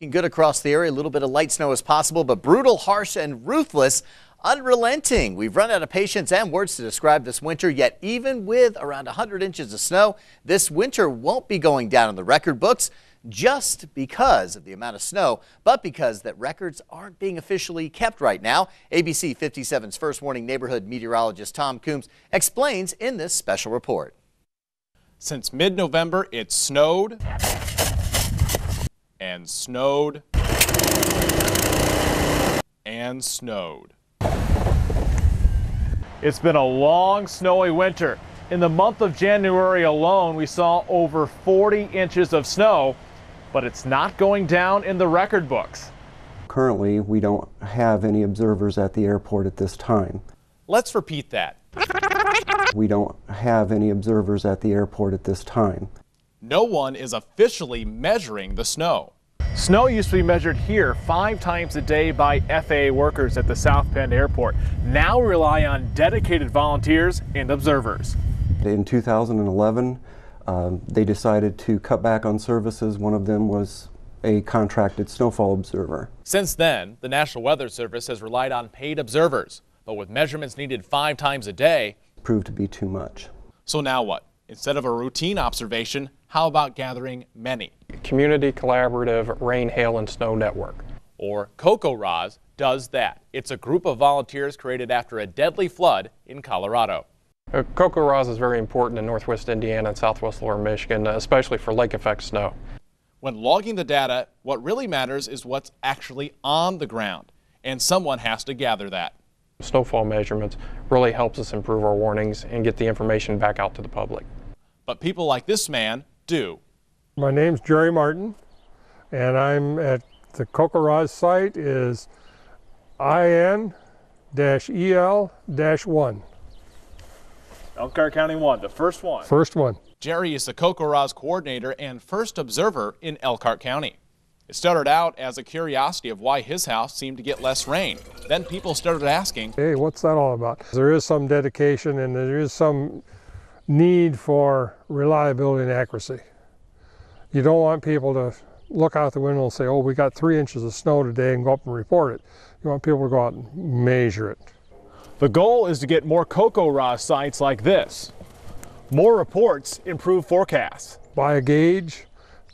Looking good across the area. A little bit of light snow is possible, but brutal, harsh, and ruthless. Unrelenting. We've run out of patience and words to describe this winter, yet even with around 100 inches of snow, this winter won't be going down in the record books just because of the amount of snow, but because that records aren't being officially kept right now. ABC 57's First Warning neighborhood meteorologist Tom Coomes explains in this special report. Since mid-November, it snowed and snowed and snowed. It's been a long, snowy winter. In the month of January alone, we saw over 40 inches of snow, but it's not going down in the record books. Currently, we don't have any observers at the airport at this time. Let's repeat that. We don't have any observers at the airport at this time. No one is officially measuring the snow. Snow used to be measured here five times a day by FAA workers at the South Bend Airport. Now we rely on dedicated volunteers and observers. In 2011, um, they decided to cut back on services. One of them was a contracted snowfall observer. Since then, the National Weather Service has relied on paid observers, but with measurements needed five times a day, Proved to be too much. so now what? Instead of a routine observation, how about gathering many? Community Collaborative Rain, Hail, and Snow Network. Or CoCoRaHS does that. It's a group of volunteers created after a deadly flood in Colorado. Uh, CoCoRaHS is very important in northwest Indiana and southwest lower Michigan, uh, especially for lake effect snow. When logging the data, what really matters is what's actually on the ground, and someone has to gather that. Snowfall measurements really helps us improve our warnings and get the information back out to the public. But people like this man do. My name's Jerry Martin, and I'm at the CoCoRaHS site is IN-EL-1, Elkhart County 1, the first one. first one. Jerry is the CoCoRaHS coordinator and first observer in Elkhart County. It started out as a curiosity of why his house seemed to get less rain. Then people started asking, Hey, what's that all about? There is some dedication and there is some need for reliability and accuracy. You don't want people to look out the window and say, oh, we got three inches of snow today and go up and report it. You want people to go out and measure it. The goal is to get more CoCoRaHS sites like this. More reports improve forecasts. Buy a gauge,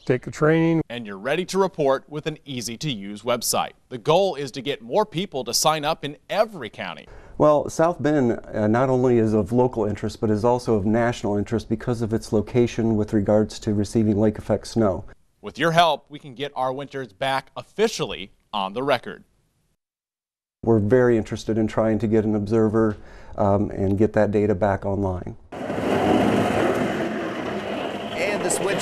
take the training, and you're ready to report with an easy to use website. The goal is to get more people to sign up in every county. Well, South Bend uh, not only is of local interest, but is also of national interest because of its location with regards to receiving lake effect snow. With your help, we can get our winters back officially on the record. We're very interested in trying to get an observer um, and get that data back online.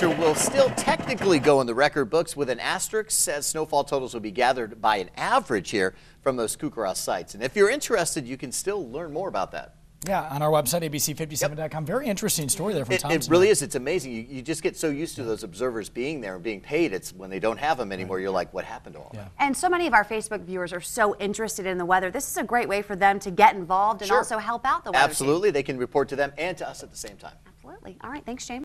And this winter will still technically go in the record books with an asterisk says snowfall totals will be gathered by an average here from those CoCoRaHS sites. And if you're interested, you can still learn more about that. Yeah, on our website, abc57.com. Very interesting story there from It, Tom. it really is. It's amazing. You, you just get so used to those observers being there and being paid. It's when they don't have them anymore, you're like, what happened to all that? And so many of our Facebook viewers are so interested in the weather. This is a great way for them to get involved and Sure. also help out the weather team. Absolutely. They can report to them and to us at the same time. Absolutely. All right. Thanks, James.